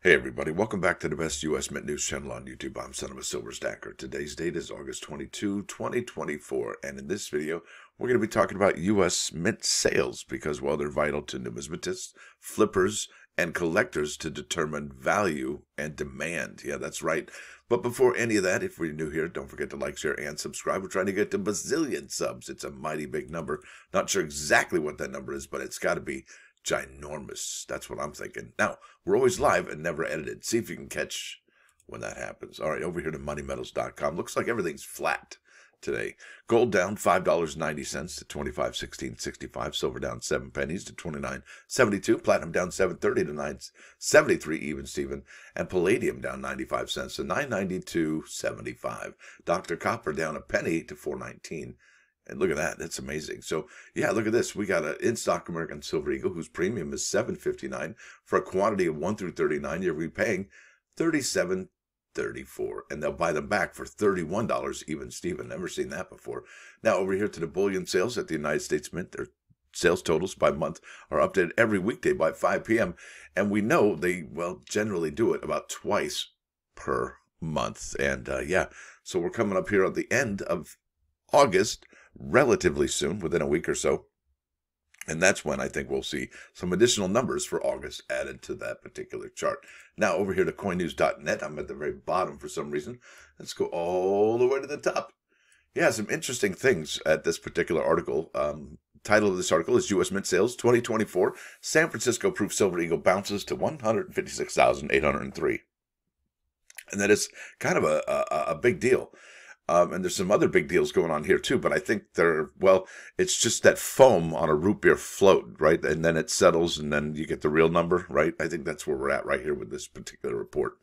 Hey everybody, welcome back to the best US Mint News channel on YouTube. I'm Son of a Silver Stacker. Today's date is August 22, 2024, and in this video, we're going to be talking about US Mint sales because, well, they're vital to numismatists, flippers, and collectors to determine value and demand. Yeah, that's right. But before any of that, if you're new here, don't forget to like, share, and subscribe. We're trying to get to bazillion subs. It's a mighty big number. Not sure exactly what that number is, but it's got to be ginormous. That's what I'm thinking. Now, we're always live and never edited. See if you can catch when that happens. All right, over here to moneymetals.com. Looks like everything's flat today. Gold down $5.90 to 25.16.65. Silver down 7 pennies to 29.72. Platinum down 7.30 to 9.73 even Steven. And palladium down 95 cents to 9.92.75. Dr. Copper down a penny to 4.19. And look at that. That's amazing. So yeah, look at this. We got an in-stock American Silver Eagle whose premium is 759 for a quantity of 1 through 39. You're repaying 37 34 and they'll buy them back for $31 even Steven never seen that before now over here to the bullion sales at the United States Mint their sales totals by month are updated every weekday by 5 p.m. and we know they well generally do it about twice per month and uh, yeah so we're coming up here at the end of August relatively soon, within a week or so. And that's when I think we'll see some additional numbers for August added to that particular chart. Now, over here to coinnews.net, I'm at the very bottom for some reason. Let's go all the way to the top. Yeah, some interesting things at this particular article. Um, title of this article is U.S. Mint Sales 2024. San Francisco Proof Silver Eagle bounces to 156,803. And that is kind of a, a, a big deal. Um, and there's some other big deals going on here too, but I think they're, well, it's just that foam on a root beer float, right? And then it settles and then you get the real number, right? I think that's where we're at right here with this particular report.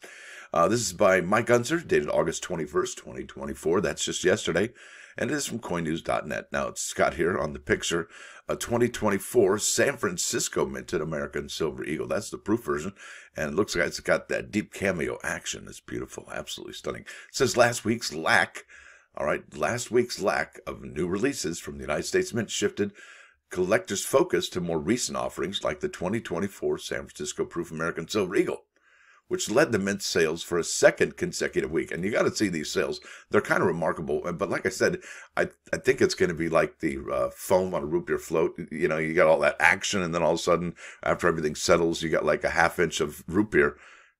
Uh, this is by Mike Unser, dated August 21st, 2024. That's just yesterday. And it is from coinnews.net. Now it's got here on the picture a 2024 San Francisco minted American Silver Eagle. That's the proof version. And it looks like it's got that deep cameo action. It's beautiful. Absolutely stunning. It says last week's lack, all right, last week's lack of new releases from the United States Mint shifted collectors' focus to more recent offerings like the 2024 San Francisco Proof American Silver Eagle which led the mint sales for a second consecutive week. And you got to see these sales; they're kind of remarkable. But like I said, I I think it's going to be like the uh, foam on a root beer float. You know, you got all that action, and then all of a sudden, after everything settles, you got like a half inch of root beer.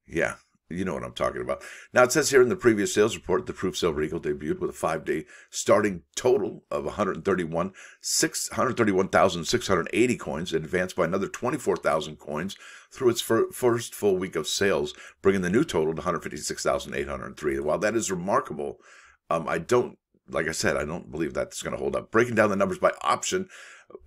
Yeah, you know what I'm talking about. Now, it says here in the previous sales report, the Proof Silver Eagle debuted with a five day starting total of 131, 131,680 coins advanced by another 24,000 coins through its fir- first full week of sales, bringing the new total to 156,803. While that is remarkable, um, I don't, like I said, I don't believe that's going to hold up. Breaking down the numbers by option,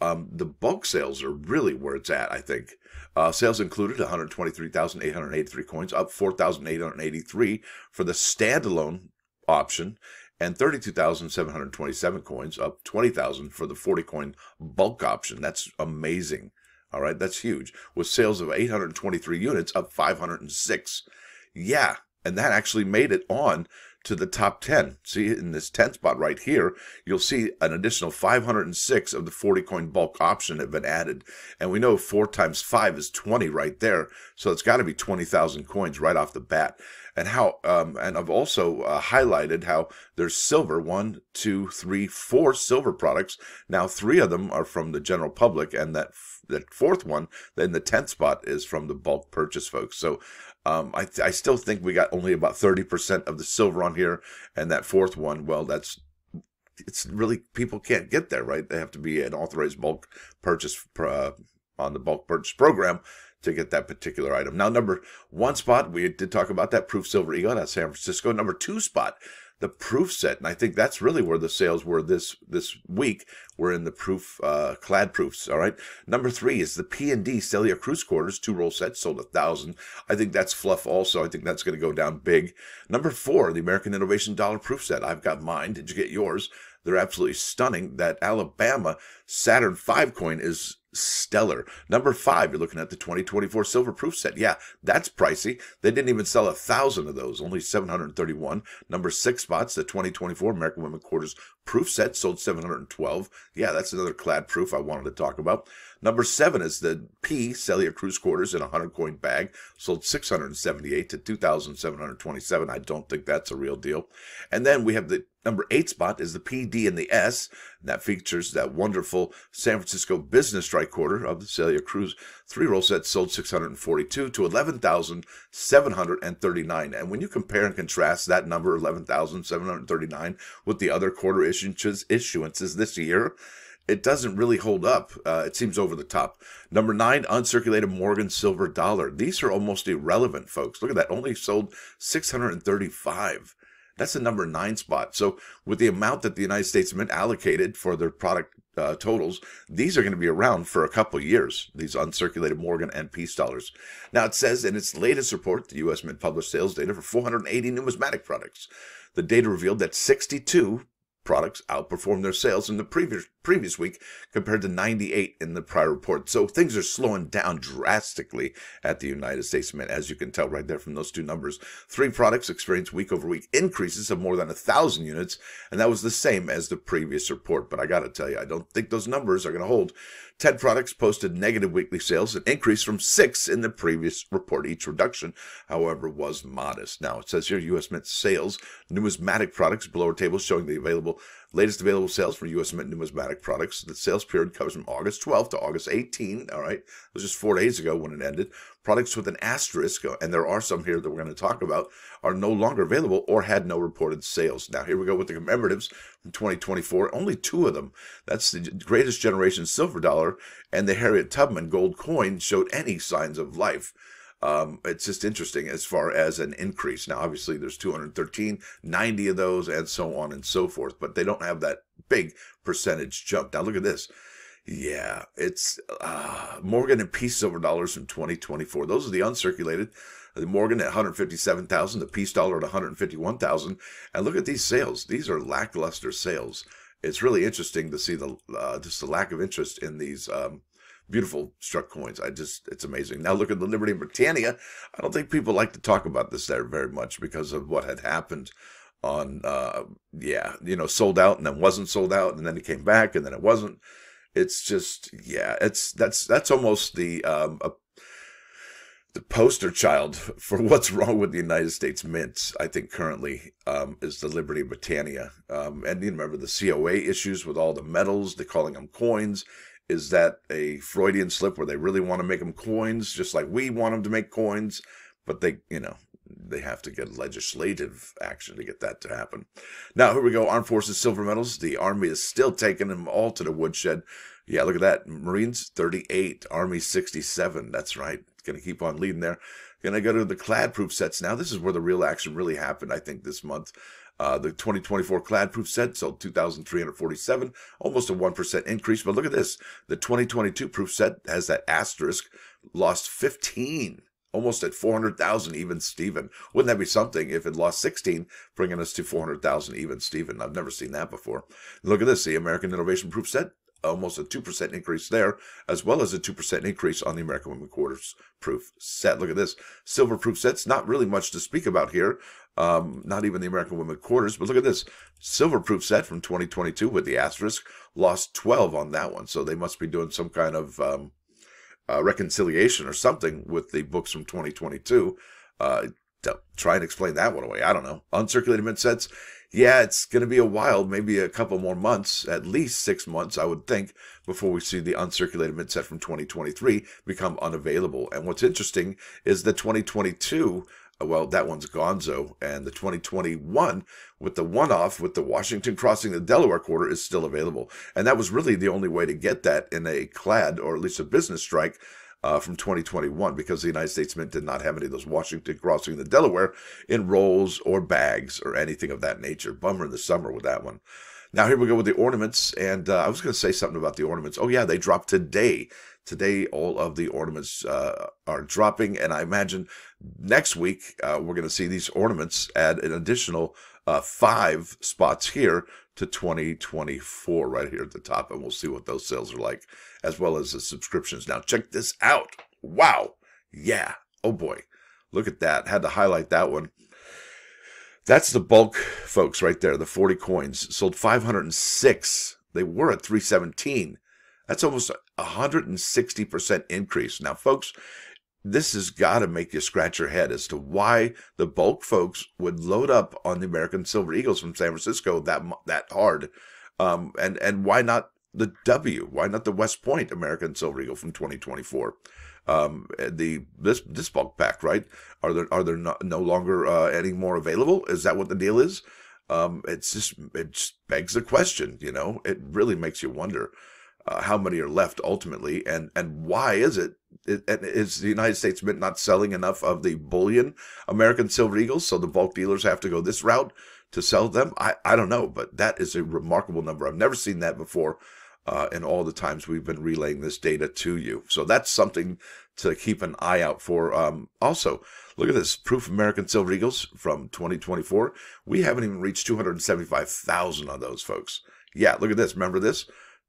um, the bulk sales are really where it's at, I think. Uh, sales included 123,883 coins, up 4,883 for the standalone option, and 32,727 coins, up 20,000 for the 40 coin bulk option. That's amazing. All right, that's huge. With sales of 823 units, up 506. Yeah, and that actually made it on to the top 10. See, in this 10th spot right here, you'll see an additional 506 of the 40 coin bulk option have been added. And we know 4 times 5 is 20 right there. So it's got to be 20,000 coins right off the bat. And how, um, and I've also uh, highlighted how there's silver, one, two, three, four silver products. Now, three of them are from the general public, and that that fourth one, then the 10th spot is from the bulk purchase folks. So um, I, I still think we got only about 30% of the silver on here. And that fourth one, well, that's it's really people can't get there, right? They have to be an authorized bulk purchase uh, on the bulk purchase program to get that particular item. Now, number one spot, we did talk about that proof silver eagle at San Francisco. Number two spot, the proof set, and I think that's really where the sales were this this week. We're in the proof uh, clad proofs. All right. Number three is the P and D Celia Cruz Quarters two roll set sold a thousand. I think that's fluff. Also, I think that's going to go down big. Number four, the American Innovation Dollar Proof Set. I've got mine. Did you get yours? They're absolutely stunning. That Alabama Saturn five coin is stellar. Number five, you're looking at the 2024 silver proof set. Yeah, that's pricey. They didn't even sell a thousand of those, only 731. Number six spots, the 2024 American Women Quarters proof set sold 712. Yeah, that's another clad proof I wanted to talk about. Number seven is the P Celia Cruz Quarters in a 100 coin bag, sold 678 to 2,727. I don't think that's a real deal. And then we have the number eight spot is the PD and the S. And that features that wonderful San Francisco business strike quarter of the Celia Cruz three roll set sold 642 to 11,739. And when you compare and contrast that number, 11,739, with the other quarter issuances, issuances this year, it doesn't really hold up. Uh, it seems over the top. Number nine, uncirculated Morgan silver dollar. These are almost irrelevant, folks. Look at that. Only sold 635. That's the number nine spot. So with the amount that the United States Mint allocated for their product uh, totals, these are going to be around for a couple years, these uncirculated Morgan and Peace dollars. Now it says in its latest report, the U.S. Mint published sales data for 480 numismatic products. The data revealed that 62 products outperformed their sales in the previous previous week compared to 98 in the prior report. So things are slowing down drastically at the United States Mint, as you can tell right there from those two numbers. Three products experienced week over week increases of more than a thousand units, and that was the same as the previous report. But I got to tell you, I don't think those numbers are going to hold. 10 products posted negative weekly sales, an increase from six in the previous report. Each reduction, however, was modest. Now, it says here U.S. Mint sales, numismatic products, below our table showing the available latest available sales for U.S. Mint numismatic products. The sales period covers from August 12th to August 18. All right. It was just four days ago when it ended. Products with an asterisk, uh, and there are some here that we're going to talk about, are no longer available or had no reported sales. Now, here we go with the commemoratives from 2024. Only two of them. That's the greatest generation silver dollar and the Harriet Tubman gold coin showed any signs of life. Um, it's just interesting as far as an increase. Now, obviously, there's 213, 90 of those, and so on and so forth, but they don't have that big percentage jump. Now, look at this. Yeah, it's uh, Morgan and Peace silver dollars from 2024. Those are the uncirculated. The Morgan at 157,000, the Peace dollar at 151,000. And look at these sales. These are lackluster sales. It's really interesting to see the uh, just the lack of interest in these um, beautiful struck coins. I just, it's amazing. Now look at the Liberty Britannia. I don't think people like to talk about this there very much because of what had happened on, uh, yeah, you know, sold out and then wasn't sold out and then it came back and then it wasn't it's just yeah it's that's that's almost the um a, the poster child for what's wrong with the United States mints, I think currently um, is the Liberty Britannia. Um, and you remember the COA issues with all the metals, they're calling them coins. Is that a Freudian slip where they really want to make them coins, just like we want them to make coins? But they, you know, they have to get legislative action to get that to happen. Now, here we go. Armed Forces silver medals. The Army is still taking them all to the woodshed. Yeah, look at that. Marines 38, Army 67. That's right. Going to keep on leading there. Going to go to the clad proof sets now. This is where the real action really happened, I think, this month. Uh, the 2024 clad proof set sold 2,347, almost a 1% increase. But look at this. The 2022 proof set has that asterisk, lost 15 almost at 400,000 even Steven. Wouldn't that be something if it lost 16, bringing us to 400,000 even Steven? I've never seen that before. Look at this, the American Innovation Proof Set, almost a 2% increase there, as well as a 2% increase on the American Women Quarters Proof Set. Look at this. Silver Proof Set's not really much to speak about here. Um, not even the American Women Quarters, but look at this. Silver Proof Set from 2022 with the asterisk lost 12 on that one. So they must be doing some kind of um, uh, reconciliation or something with the books from 2022. Uh, try and explain that one away. I don't know. Uncirculated mint sets. Yeah, it's going to be a while, maybe a couple more months, at least six months, I would think, before we see the uncirculated mint set from 2023 become unavailable. And what's interesting is the 2022 well, that one's Gonzo. And the 2021 with the one off with the Washington crossing the Delaware quarter is still available. And that was really the only way to get that in a clad or at least a business strike. Uh, from 2021 because the United States Mint did not have any of those Washington crossing the Delaware in rolls or bags or anything of that nature. Bummer in the summer with that one. Now here we go with the ornaments, and uh, I was going to say something about the ornaments. Oh yeah, they dropped today. Today, all of the ornaments uh, are dropping, and I imagine next week uh, we're going to see these ornaments add an additional uh, five spots here to 2024 right here at the top, and we'll see what those sales are like as well as the subscriptions. Now, check this out. Wow. Yeah. Oh boy. Look at that. Had to highlight that one. That's the bulk, folks, right there. The 40 coins sold 506. They were at 317. That's almost a 160% increase. Now, folks, this has got to make you scratch your head as to why the bulk folks would load up on the American Silver Eagles from San Francisco that that hard, um, and and why not the W? Why not the West Point American Silver Eagle from 2024? Um, the this this bulk pack, right? Are there are there no, no longer uh, any more available? Is that what the deal is? Um, it's just it just begs the question. You know, it really makes you wonder uh, how many are left ultimately, and and why is it? it? Is the United States Mint not selling enough of the bullion American Silver Eagles, so the bulk dealers have to go this route to sell them? I I don't know, but that is a remarkable number. I've never seen that before. Uh, in all the times we've been relaying this data to you. So that's something to keep an eye out for. Um, also, look at this proof American Silver Eagles from 2024. We haven't even reached 275,000 on those folks. Yeah, look at this. Remember this?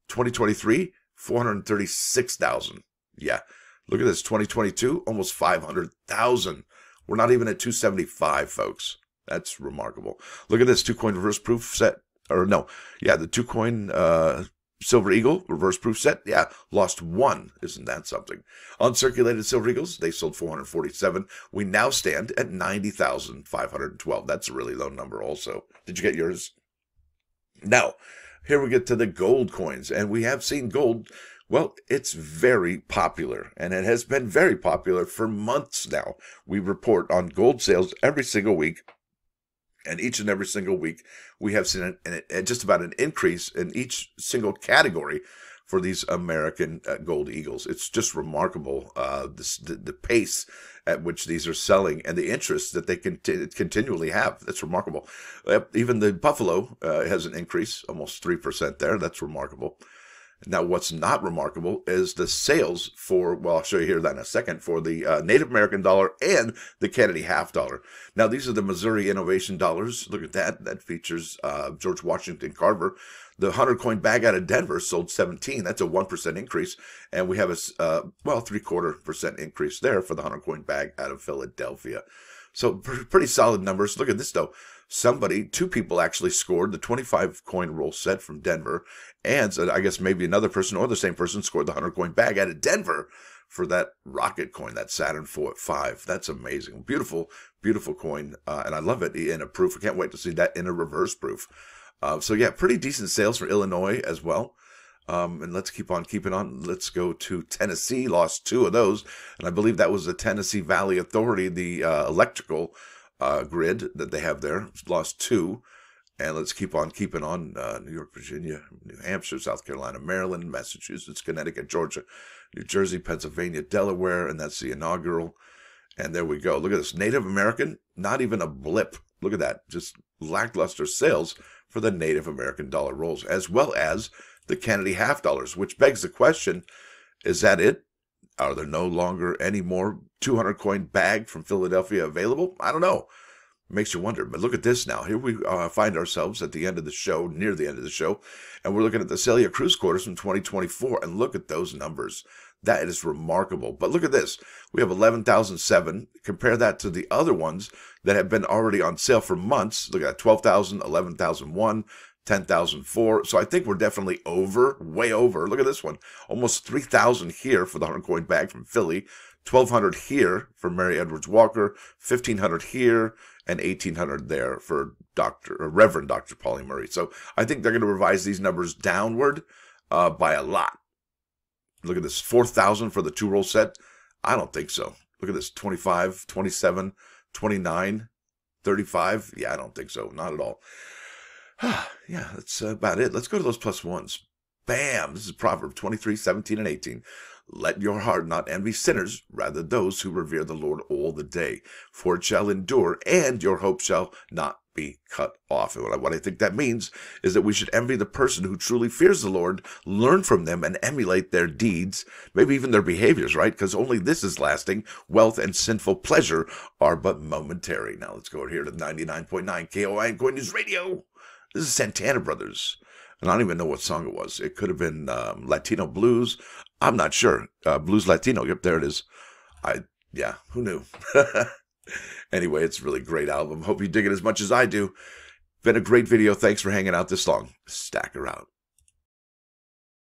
2023, 436,000. Yeah. Look at this. 2022, almost 500,000. We're not even at 275, folks. That's remarkable. Look at this two coin reverse proof set. Or no, yeah, the two coin uh, Silver Eagle reverse proof set, yeah, lost one. Isn't that something? Uncirculated Silver Eagles, they sold 447. We now stand at 90,512. That's a really low number, also. Did you get yours? Now, here we get to the gold coins, and we have seen gold. Well, it's very popular, and it has been very popular for months now. We report on gold sales every single week, and each and every single week, we have seen an, an, just about an increase in each single category for these American uh, Gold Eagles. It's just remarkable uh, this, the, the pace at which these are selling and the interest that they conti- continually have. That's remarkable. Uh, even the Buffalo uh, has an increase, almost 3% there. That's remarkable. Now, what's not remarkable is the sales for, well, I'll show you here that in a second, for the uh, Native American dollar and the Kennedy half dollar. Now, these are the Missouri Innovation dollars. Look at that. That features uh, George Washington Carver. The 100 coin bag out of Denver sold 17. That's a 1% increase. And we have a, uh, well, three quarter percent increase there for the 100 coin bag out of Philadelphia. So pretty solid numbers. Look at this though. Somebody, two people actually scored the 25 coin roll set from Denver. And so I guess maybe another person or the same person scored the 100 coin bag out of Denver for that rocket coin, that Saturn 4 at 5. That's amazing. Beautiful, beautiful coin. Uh, and I love it in a proof. I can't wait to see that in a reverse proof. Uh, so yeah, pretty decent sales for Illinois as well. Um, and let's keep on keeping on. Let's go to Tennessee. Lost two of those, and I believe that was the Tennessee Valley Authority, the uh, electrical uh, grid that they have there. Lost two, and let's keep on keeping on. Uh, New York, Virginia, New Hampshire, South Carolina, Maryland, Massachusetts, Connecticut, Georgia, New Jersey, Pennsylvania, Delaware, and that's the inaugural. And there we go. Look at this Native American, not even a blip. Look at that, just lackluster sales for the Native American dollar rolls, as well as the Kennedy half dollars, which begs the question is that it? Are there no longer any more 200 coin bag from Philadelphia available? I don't know. Makes you wonder. But look at this now. Here we uh, find ourselves at the end of the show, near the end of the show, and we're looking at the Celia Cruz quarters from 2024. And look at those numbers. That is remarkable. But look at this. We have 11,007. Compare that to the other ones that have been already on sale for months. Look at that 12,000, 11,001, 10,004. So I think we're definitely over, way over. Look at this one. Almost 3,000 here for the 100 coin bag from Philly. 1,200 here for Mary Edwards Walker. 1,500 here and 1,800 there for Dr. Reverend Dr. Pauli Murray. So I think they're going to revise these numbers downward uh, by a lot. Look at this 4,000 for the two roll set. I don't think so. Look at this 25, 27, 29, 35. Yeah, I don't think so. Not at all. yeah, that's about it. Let's go to those plus ones. Bam! This is Proverb 23, 17, and 18. Let your heart not envy sinners, rather those who revere the Lord all the day, for it shall endure, and your hope shall not be cut off. And what I think that means is that we should envy the person who truly fears the Lord, learn from them, and emulate their deeds, maybe even their behaviors, right? Because only this is lasting. Wealth and sinful pleasure are but momentary. Now let's go over here to 99.9 KOI and Coin News Radio. This is Santana Brothers. And I don't even know what song it was. It could have been um, Latino Blues. I'm not sure. Uh, Blues Latino. Yep, there it is. I yeah, who knew? anyway, it's a really great album. Hope you dig it as much as I do. Been a great video. Thanks for hanging out this long. Stacker out.